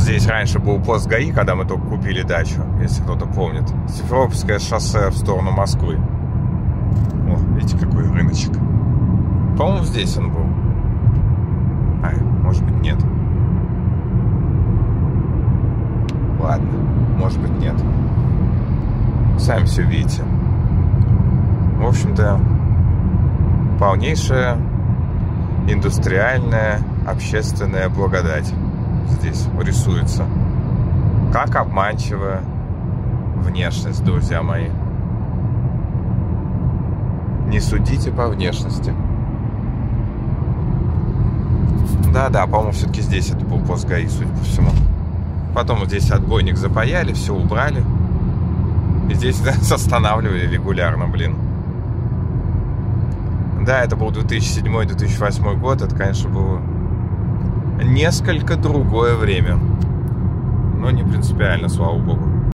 здесь раньше был пост ГАИ, когда мы только купили дачу, если кто-то помнит. Симферопольское шоссе в сторону Москвы. О, видите, какой рыночек. По-моему, здесь он был. А, может быть, нет. Ладно, может быть, нет. Сами все видите. В общем-то, полнейшая индустриальная общественная благодать здесь рисуется. Как обманчивая внешность, друзья мои. Не судите по внешности. Да-да, по-моему, все-таки здесь это был пост ГАИ, судя по всему. Потом вот здесь отбойник запаяли, все убрали. И здесь нас останавливали регулярно, блин. Да, это был 2007-2008 год. Это, конечно, было несколько другое время. Но не принципиально, слава богу.